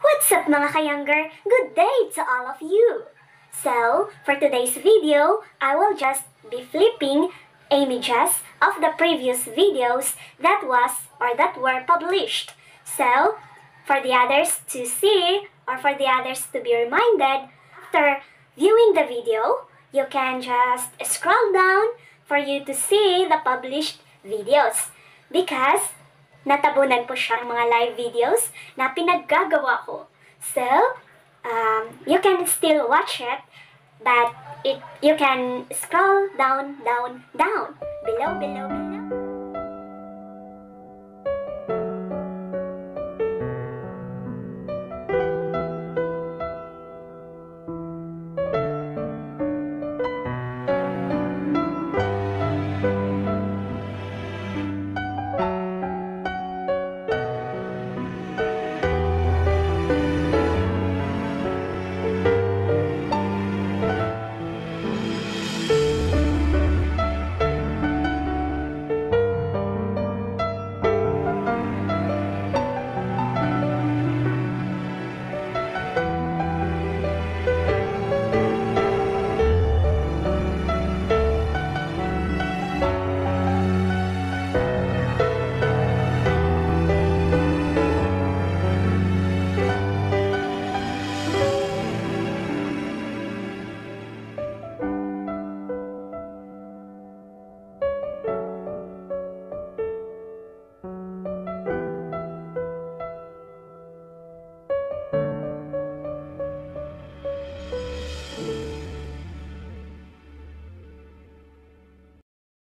What's up mga ka-younger? Good day to all of you! So, for today's video, I will just be flipping images of the previous videos that was or that were published. So, for the others to see or for the others to be reminded, after viewing the video, you can just scroll down for you to see the published videos. Because natabunan po siyang mga live videos na pinaggagawa ko. So, um, you can still watch it, but it you can scroll down, down, down, below, below, below.